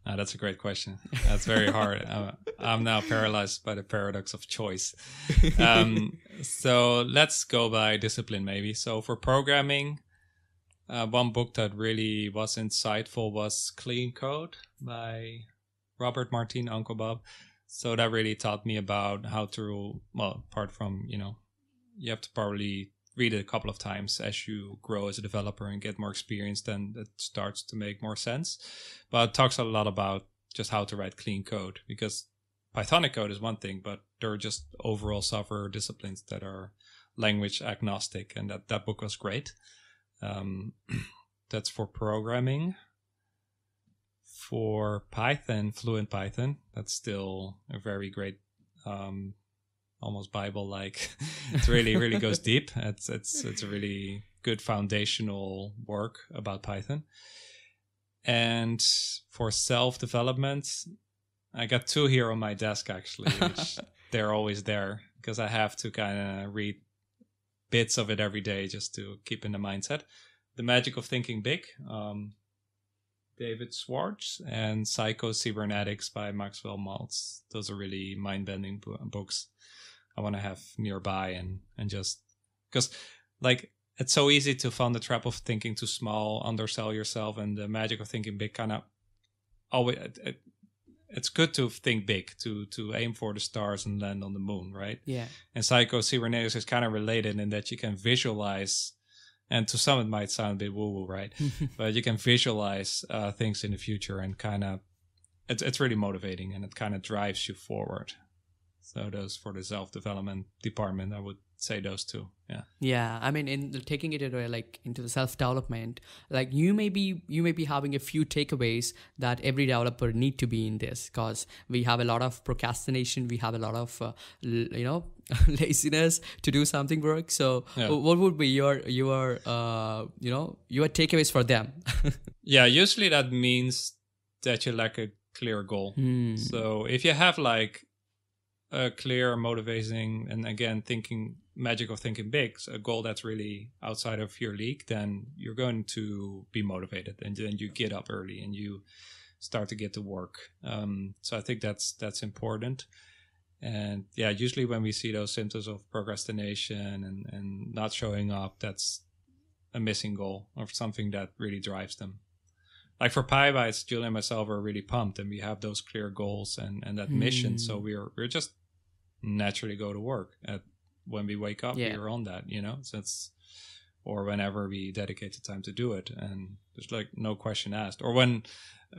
Speaker 2: Ah, that's a great question. That's very hard. Uh, i'm now paralyzed by the paradox of choice. Um, so let's go by discipline maybe. So for programming uh, one book that really was insightful was clean code by robert martin uncle bob so that really taught me about how to well apart from you know you have to probably read it a couple of times as you grow as a developer and get more experience then it starts to make more sense. But it talks a lot about just how to write clean code because pythonic code is one thing but there are just overall software disciplines that are language agnostic and that that book was great. Um, that's for programming for Python, Fluent Python, that's still a very great, um, almost Bible-like. it really, really goes deep. It's it's it's a really good foundational work about Python. And for self development, I got two here on my desk actually, which they're always there because I have to kind of read bits of it every day just to keep in the mindset. The Magic of Thinking Big, um, David Schwartz, and Psycho Cybernetics by Maxwell Maltz. Those are really mind bending books I want to have nearby and, and just because, like, it's so easy to fall in the trap of thinking too small, undersell yourself, and the magic of thinking big kind of always. It, it's good to think big, to to aim for the stars and land on the moon, right?
Speaker 3: Yeah.
Speaker 2: And Psycho Cybernetics is kind of related in that you can visualize, and to some it might sound a bit woo woo, right? but you can visualize uh, things in the future and kind of, it's it's really motivating and it kind of drives you forward. So those for the self development department, I would say those two yeah
Speaker 3: yeah i mean in taking it into like into the self development like you may be you may be having a few takeaways that every developer need to be in this because we have a lot of procrastination we have a lot of uh, you know laziness to do something work so yeah. what would be your your uh, you know your takeaways for them
Speaker 2: yeah usually that means that you lack a clear goal
Speaker 3: hmm.
Speaker 2: so if you have like a clear, motivating, and again, thinking magic of thinking big, so a goal that's really outside of your league, then you're going to be motivated, and then you get up early and you start to get to work. Um, so I think that's that's important. And yeah, usually when we see those symptoms of procrastination and, and not showing up, that's a missing goal or something that really drives them. Like for PyBites, Julian and myself are really pumped and we have those clear goals and, and that mm. mission. So hmm. we're we're just naturally go to work at when we wake up yeah. we're on that you know so it's or whenever we dedicate the time to do it and there's like no question asked or when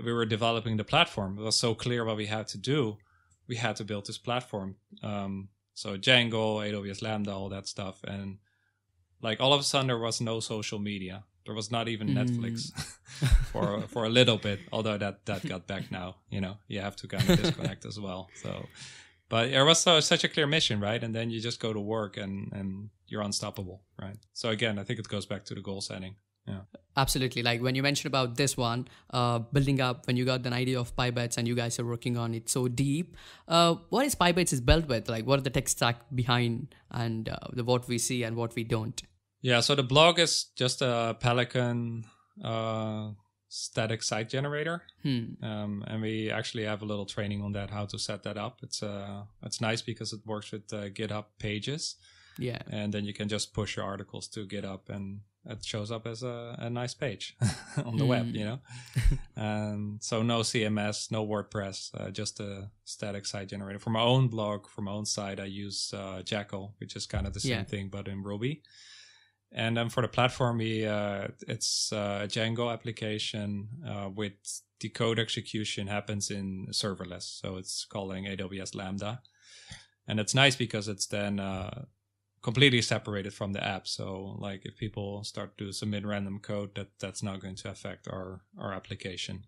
Speaker 2: we were developing the platform it was so clear what we had to do we had to build this platform um, so django aws lambda all that stuff and like all of a sudden there was no social media there was not even mm. netflix for for a little bit although that that got back now you know you have to kind of disconnect as well so but it was so, such a clear mission, right? And then you just go to work and and you're unstoppable, right? So again, I think it goes back to the goal setting. Yeah.
Speaker 3: Absolutely. Like when you mentioned about this one, uh, building up when you got an idea of PyBites and you guys are working on it so deep. Uh, what is PyBites is built with? Like what are the tech stack behind and uh, the what we see and what we don't?
Speaker 2: Yeah. So the blog is just a Pelican uh, static site generator
Speaker 3: hmm.
Speaker 2: um, and we actually have a little training on that how to set that up it's uh it's nice because it works with uh, github pages
Speaker 3: yeah
Speaker 2: and then you can just push your articles to github and it shows up as a, a nice page on the web hmm. you know and so no cms no wordpress uh, just a static site generator for my own blog for my own site i use uh, jekyll which is kind of the same yeah. thing but in ruby and then for the platform, we uh, it's uh, a Django application uh, with the code execution happens in serverless. So it's calling AWS Lambda, and it's nice because it's then uh, completely separated from the app. So like if people start to submit random code, that that's not going to affect our our application.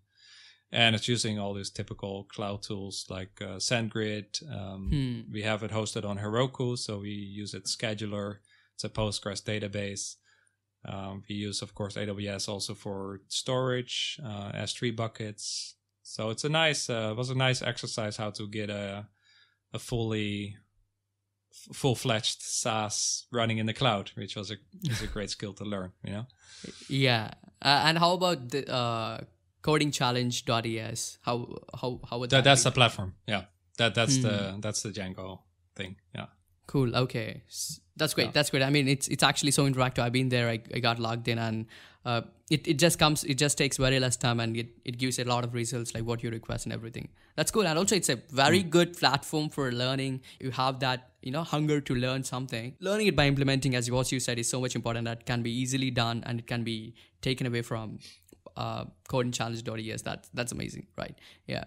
Speaker 2: And it's using all these typical cloud tools like uh, SendGrid. Um,
Speaker 3: hmm.
Speaker 2: We have it hosted on Heroku, so we use it scheduler it's a Postgres database. Um, we use, of course, AWS also for storage, uh, S3 buckets. So it's a nice, uh, it was a nice exercise how to get a, a fully full fledged SaaS running in the cloud, which was a is a great skill to learn. You know.
Speaker 3: Yeah, uh, and how about the uh, codechalleng.es? How how how would that?
Speaker 2: that that's the platform. Yeah, that that's the hmm. that's the Django thing. Yeah.
Speaker 3: Cool. Okay. That's great. Yeah. That's great. I mean, it's it's actually so interactive. I've been there. I, I got logged in, and uh, it, it just comes. It just takes very less time, and it, it gives a lot of results like what you request and everything. That's cool. And also, it's a very mm. good platform for learning. You have that you know hunger to learn something. Learning it by implementing, as what you said, is so much important. That can be easily done, and it can be taken away from uh, codechalleng.es. That that's amazing, right? Yeah.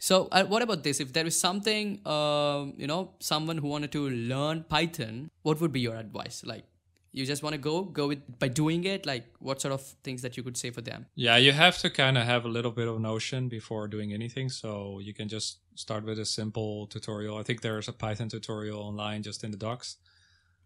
Speaker 3: So uh, what about this? If there is something, um, you know, someone who wanted to learn Python, what would be your advice? Like, you just want to go go with by doing it. Like, what sort of things that you could say for them?
Speaker 2: Yeah, you have to kind of have a little bit of notion before doing anything. So you can just start with a simple tutorial. I think there's a Python tutorial online just in the docs.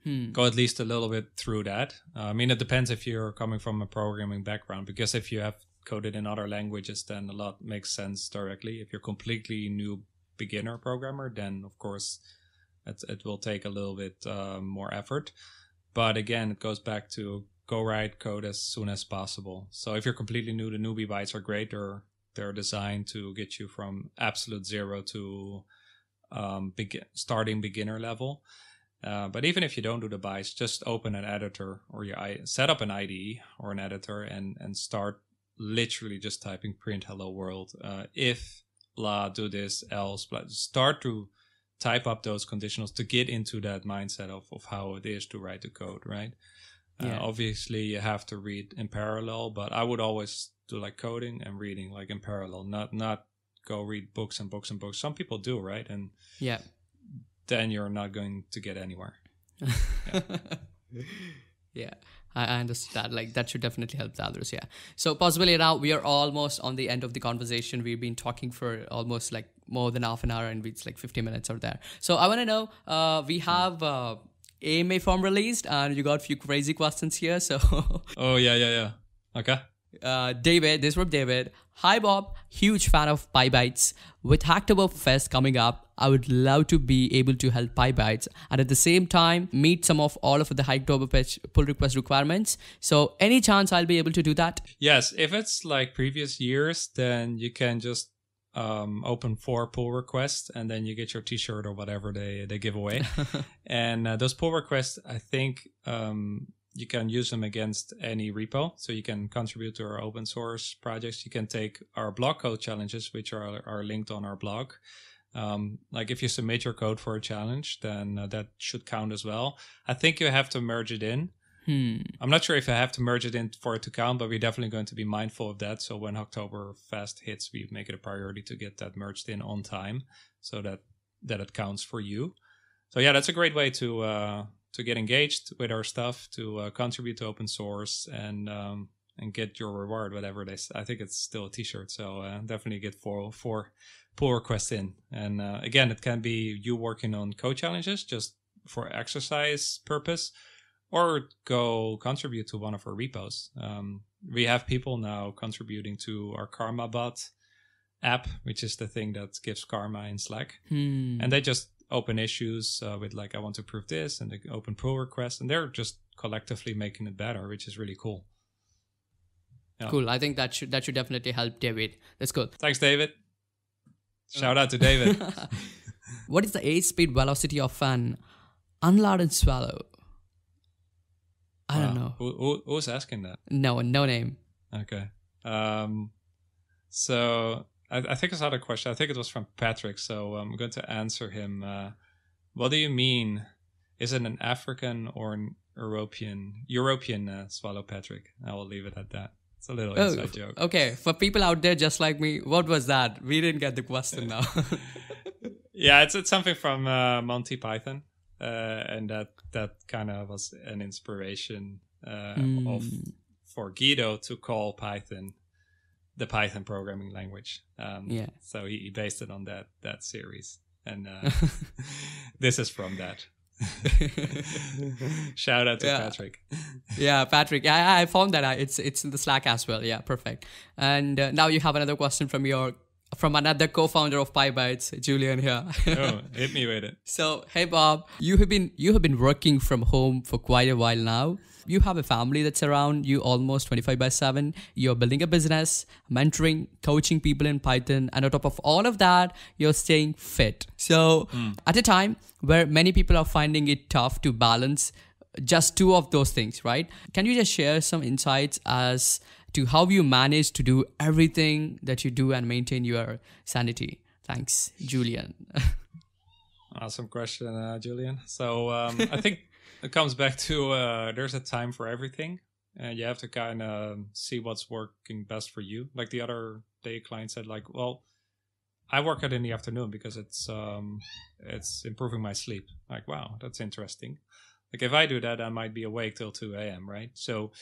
Speaker 3: Hmm.
Speaker 2: Go at least a little bit through that. Uh, I mean, it depends if you're coming from a programming background because if you have coded in other languages, then a lot makes sense directly. If you're completely new beginner programmer, then of course it, it will take a little bit uh, more effort. But again, it goes back to go write code as soon as possible. So if you're completely new, the newbie bytes are great. They're they're designed to get you from absolute zero to um, begin, starting beginner level. Uh, but even if you don't do the bytes, just open an editor or your set up an IDE or an editor and and start literally just typing print hello world. Uh, if blah do this else blah, start to type up those conditionals to get into that mindset of, of how it is to write the code, right? Uh, yeah. Uh, obviously, you have to read in parallel, but I would always do like coding and reading like in parallel, not not go read books and books and books. Some people do, right? And
Speaker 3: yeah,
Speaker 2: then you're not going to get anywhere.
Speaker 3: yeah. yeah. I, understand. Like that should definitely help the others. Yeah. So possibly now we are almost on the end of the conversation. We've been talking for almost like more than half an hour, and it's like 50 minutes or there. So I want to know. Uh, we have. Uh, AMA form released, and you got a few crazy questions here. So,
Speaker 2: oh yeah, yeah, yeah. Okay.
Speaker 3: Uh, David, this from David. Hi Bob, huge fan of PyBites. With Hacktoberfest coming up, I would love to be able to help PyBites and at the same time meet some of all of the Hacktoberfest pull request requirements. So any chance I'll be able to do that?
Speaker 2: Yes, if it's like previous years, then you can just um, open four pull requests and then you get your t-shirt or whatever they, they give away. and uh, those pull requests, I think um, you can use them against any repo. So you can contribute to our open source projects. You can take our blog code challenges, which are, are linked on our blog. Um, like if you submit your code for a challenge, then uh, that should count as well. I think you have to merge it in.
Speaker 3: Hmm.
Speaker 2: I'm not sure if I have to merge it in for it to count, but we're definitely going to be mindful of that. So when Hacktoberfest hits, we make it a priority to get that merged in on time, so that that it counts for you. So yeah, that's a great way to uh, to get engaged with our stuff, to uh, contribute to open source, and um, and get your reward, whatever it is. I think it's still a T-shirt, so uh, definitely get four four pull requests in. And uh, again, it can be you working on code challenges just for exercise purpose, or go contribute to one of our repos. Um, we have people now contributing to our Karma bot app, which is the thing that gives karma in Slack,
Speaker 3: hmm.
Speaker 2: and they just open issues uh, with like I want to prove this and the open pull request, and they're just collectively making it better, which is really cool.
Speaker 3: Yeah. Cool. I think that should that should definitely help David. That's cool.
Speaker 2: Thanks, David. Shout out to David.
Speaker 3: what is the airspeed velocity of an unladen swallow? I wow. don't know.
Speaker 2: Who, who, who's asking that?
Speaker 3: No, no name.
Speaker 2: Okay. Um, so I, I think I saw the question. I think it was from Patrick. So I'm going to answer him. Uh, what do you mean? Is it an African or an European European uh, swallow, Patrick? I will leave it at that. It's a little oh, inside joke.
Speaker 3: Okay, for people out there just like me, what was that? We didn't get the question now.
Speaker 2: yeah, it's it's something from uh, Monty Python, uh, and that that kind of was an inspiration mm. of for Guido to call Python the Python programming language. Um,
Speaker 3: yeah.
Speaker 2: So he, he, based it on that that series, and uh, this is from that. Shout out to yeah. Patrick.
Speaker 3: yeah, Patrick. Yeah, I found that. It's it's in the Slack as well. Yeah, perfect. And uh, now you have another question from your from another co-founder of PyBites, Julian here.
Speaker 2: oh, hit me with it.
Speaker 3: So, hey Bob, you have been you have been working from home for quite a while now. You have a family that's around you almost 25 by 7. You're building a business, mentoring, coaching people in Python, and on top of all of that, you're staying fit. So, mm. at a time where many people are finding it tough to balance just two of those things, right? Can you just share some insights as to how you manage to do everything that you do and maintain your sanity. Thanks, Julian.
Speaker 2: awesome question, uh, Julian. So um, I think it comes back to uh, there's a time for everything, and you have to kind of see what's working best for you. Like the other day, client said, like, well. I work out in the afternoon because it's um, it's improving my sleep. Like, wow, that's interesting. Like if I do that, I might be awake till two a.m. Right? So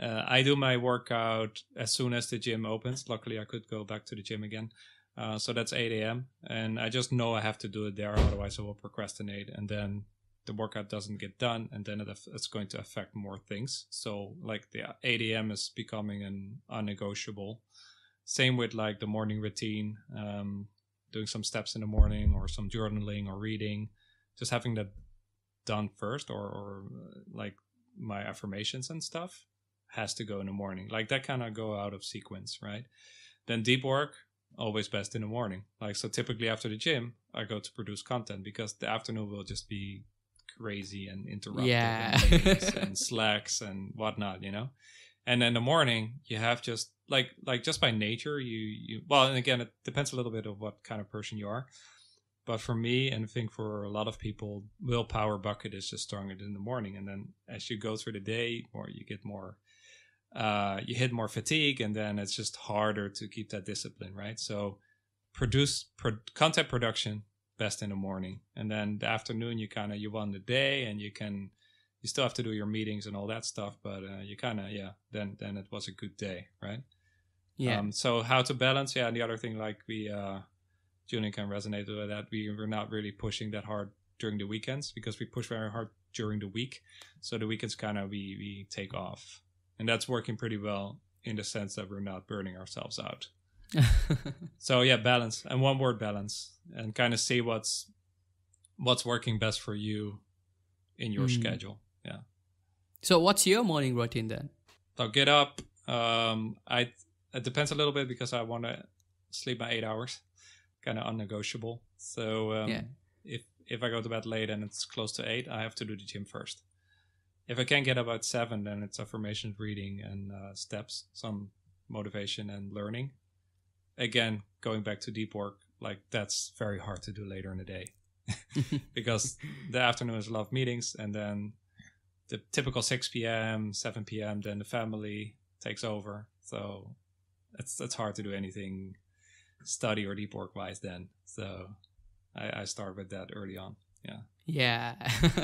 Speaker 2: uh, I do my workout as soon as the gym opens. Luckily, I could go back to the gym again. Uh, so that's 8 a.m. And I just know I have to do it there, otherwise I will procrastinate. And then the workout doesn't get done, and then it, it's going to affect more things. So like the 8 a.m. is becoming an unnegotiable. Same with like the morning routine, um, doing some steps in the morning or some journaling or reading, just having that done first, or, or uh, like my affirmations and stuff has to go in the morning. Like that kind of go out of sequence, right? Then deep work, always best in the morning. Like so typically after the gym, I go to produce content because the afternoon will just be crazy and interrupted
Speaker 3: yeah.
Speaker 2: and, and slacks and whatnot, you know? And then the morning you have just like like just by nature you you well and again it depends a little bit of what kind of person you are. But for me and I think for a lot of people, willpower bucket is just stronger in the morning. And then as you go through the day, more you get more uh, you hit more fatigue and then it's just harder to keep that discipline right so produce pro- content production best in the morning. And then the afternoon you kind of you won the day and you can you still have to do your meetings and all that stuff but uh, you kind of yeah then then it was a good day right?
Speaker 3: Yeah.
Speaker 2: Um, so how to balance yeah and the other thing like we uh julian can resonate with that we were not really pushing that hard during the weekends because we push very hard during the week. So the weekends kind of we we take off. And that's working pretty well in the sense that we're not burning ourselves out. so yeah, balance and one word balance, and kind of see what's what's working best for you in your mm. schedule. Yeah.
Speaker 3: So what's your morning routine then?
Speaker 2: I'll get up. Um, I it depends a little bit because I want to sleep my eight hours, kind of unnegotiable. So um, yeah. if if I go to bed late and it's close to eight, I have to do the gym first if I can get about seven, then it's affirmation reading and uh, steps, some motivation and learning. Again, going back to deep work, like that's very hard to do later in the day because the afternoon is a lot of meetings and then the typical 6 p.m., 7 p.m., then the family takes over. So it's, it's hard to do anything study or deep work wise then. So I, I start with that early on. Yeah.
Speaker 3: Yeah.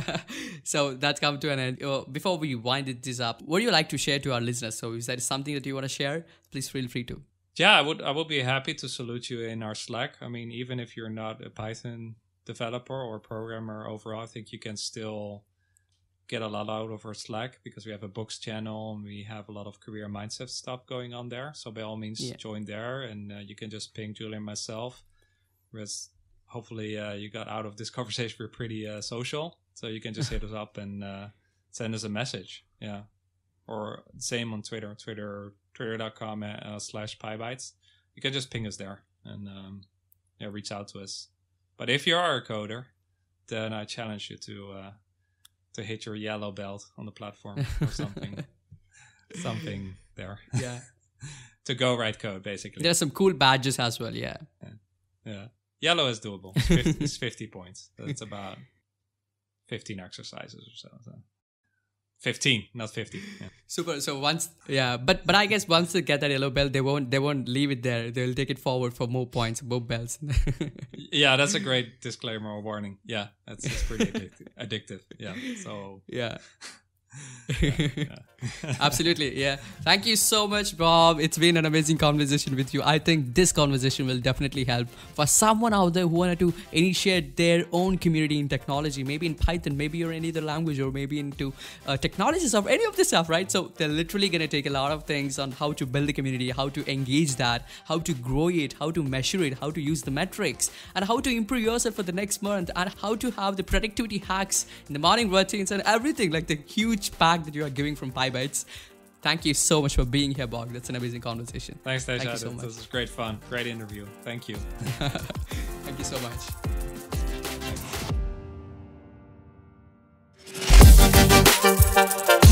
Speaker 3: so that's come to an end. Uh, before we wind this up, what do you like to share to our listeners? So is that something that you want to share? Please feel free to.
Speaker 2: Yeah, I would I would be happy to salute you in our Slack. I mean, even if you're not a Python developer or programmer overall, I think you can still get a lot out of our Slack because we have a books channel and we have a lot of career mindset stuff going on there. So by all means, yeah. join there and uh, you can just ping Julian myself. Whereas hopefully uh, you got out of this conversation we're pretty uh, social so you can just hit us up and uh, send us a message yeah or same on twitter twitter twitter.com uh, slash pybites you can just ping us there and um, yeah reach out to us but if you are a coder then i challenge you to uh, to hit your yellow belt on the platform or something something there
Speaker 3: yeah
Speaker 2: to go write code basically
Speaker 3: there's some cool badges as well yeah
Speaker 2: yeah, yeah. Yellow is doable. It's 50, it's 50 points. That's about 15 exercises or so, so. 15 not 50 yeah.
Speaker 3: super so once yeah but but i guess once they get that yellow belt they won't they won't leave it there. They'll take it forward for more points more belts.
Speaker 2: Yeah that's a great disclaimer or warning. Yeah that's, that's pretty addictive, addictive. Yeah so
Speaker 3: yeah Absolutely. Yeah. Thank you so much, Bob. It's been an amazing conversation with you. I think this conversation will definitely help for someone out there who wanted to initiate their own community in technology, maybe in Python, maybe you're in either language or maybe into uh, technologies or any of this stuff, right? So they're literally going to take a lot of things on how to build a community, how to engage that, how to grow it, how to measure it, how to use the metrics, and how to improve yourself for the next month, and how to have the productivity hacks in the morning routines and everything like the huge huge pack that you are giving from PyBites. Thank you so much for being here, Bob. That's an amazing conversation.
Speaker 2: Thanks, Thank you so much. This was great fun. Great interview. Thank you.
Speaker 3: Thank you so much.